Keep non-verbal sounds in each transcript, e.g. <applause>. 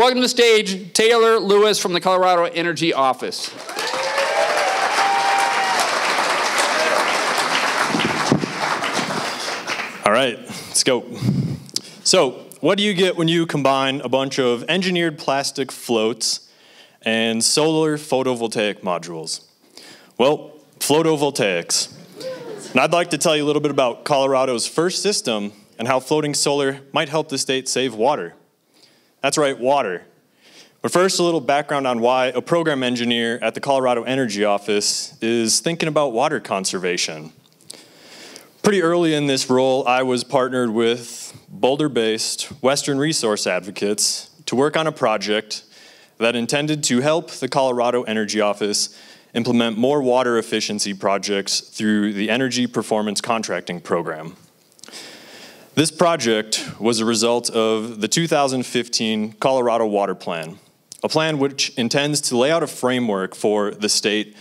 Welcome to the stage, Taylor Lewis from the Colorado Energy Office. All right, let's go. So, what do you get when you combine a bunch of engineered plastic floats and solar photovoltaic modules? Well, floatovoltaics. And I'd like to tell you a little bit about Colorado's first system and how floating solar might help the state save water. That's right, water. But first, a little background on why a program engineer at the Colorado Energy Office is thinking about water conservation. Pretty early in this role, I was partnered with Boulder based Western Resource Advocates to work on a project that intended to help the Colorado Energy Office implement more water efficiency projects through the Energy Performance Contracting Program. This project was a result of the 2015 Colorado Water Plan, a plan which intends to lay out a framework for the state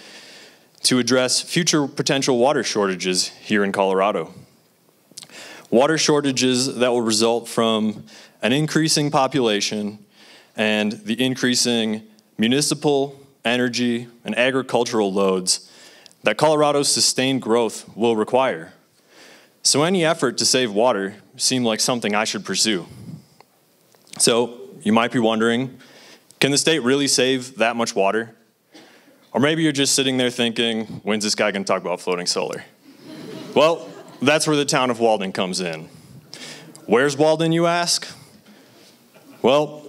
to address future potential water shortages here in Colorado. Water shortages that will result from an increasing population and the increasing municipal, energy, and agricultural loads that Colorado's sustained growth will require. So any effort to save water seemed like something I should pursue. So you might be wondering, can the state really save that much water? Or maybe you're just sitting there thinking, when's this guy going to talk about floating solar? well, that's where the town of Walden comes in. Where's Walden, you ask? Well,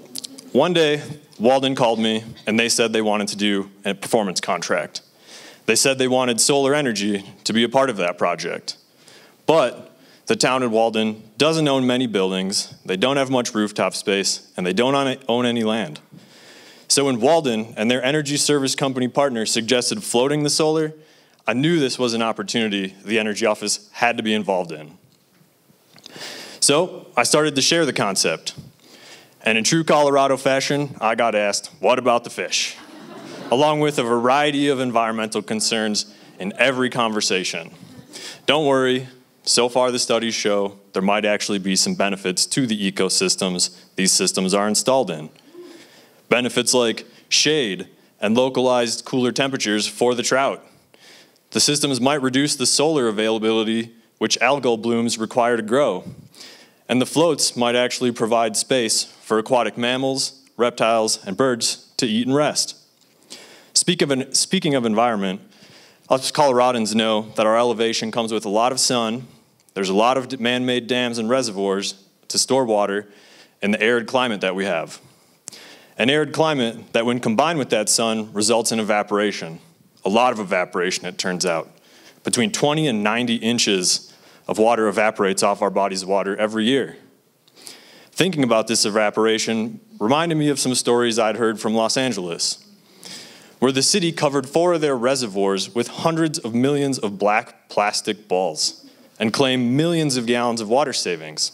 one day, Walden called me and they said they wanted to do a performance contract. They said they wanted solar energy to be a part of that project. But the town of Walden doesn't own many buildings, they don't have much rooftop space, and they don't own any land. So when Walden and their energy service company partner suggested floating the solar, I knew this was an opportunity the energy office had to be involved in. So I started to share the concept. And in true Colorado fashion, I got asked, what about the fish? <laughs> Along with a variety of environmental concerns in every conversation. Don't worry, so far the studies show there might actually be some benefits to the ecosystems these systems are installed in. Benefits like shade and localized cooler temperatures for the trout. The systems might reduce the solar availability which algal blooms require to grow. And the floats might actually provide space for aquatic mammals, reptiles, and birds to eat and rest. Speak of an, speaking of environment, us Coloradans know that our elevation comes with a lot of sun, there's a lot of man made dams and reservoirs to store water in the arid climate that we have. An arid climate that, when combined with that sun, results in evaporation. A lot of evaporation, it turns out. Between 20 and 90 inches of water evaporates off our body's water every year. Thinking about this evaporation reminded me of some stories I'd heard from Los Angeles, where the city covered four of their reservoirs with hundreds of millions of black plastic balls and claimed millions of gallons of water savings.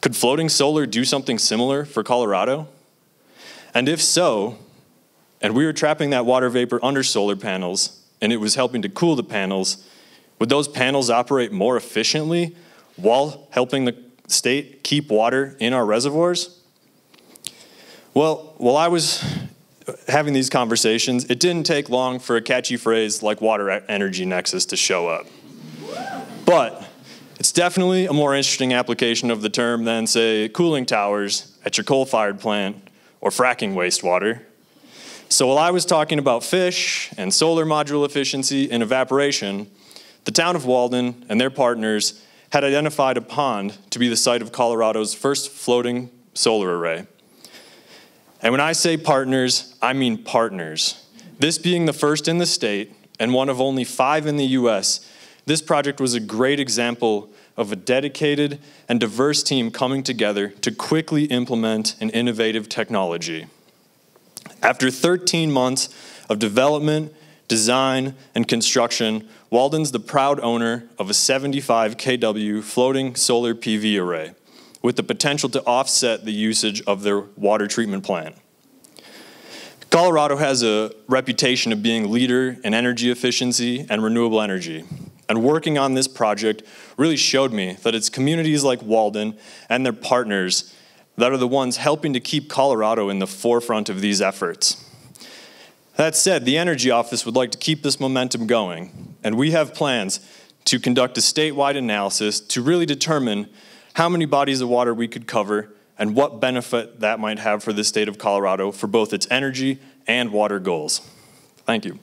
Could floating solar do something similar for Colorado? And if so, and we were trapping that water vapor under solar panels, and it was helping to cool the panels, would those panels operate more efficiently while helping the state keep water in our reservoirs? Well, while I was having these conversations, it didn't take long for a catchy phrase like water energy nexus to show up. But it's definitely a more interesting application of the term than, say, cooling towers at your coal fired plant or fracking wastewater. So while I was talking about fish and solar module efficiency and evaporation, the town of Walden and their partners had identified a pond to be the site of Colorado's first floating solar array. And when I say partners, I mean partners. This being the first in the state and one of only five in the US, this project was a great example of a dedicated and diverse team coming together to quickly implement an innovative technology. After 13 months of development, design, and construction, Walden's the proud owner of a 75 kW floating solar PV array with the potential to offset the usage of their water treatment plant. Colorado has a reputation of being a leader in energy efficiency and renewable energy. And working on this project really showed me that it's communities like Walden and their partners that are the ones helping to keep Colorado in the forefront of these efforts. That said, the Energy Office would like to keep this momentum going, and we have plans to conduct a statewide analysis to really determine how many bodies of water we could cover and what benefit that might have for the state of Colorado for both its energy and water goals. Thank you.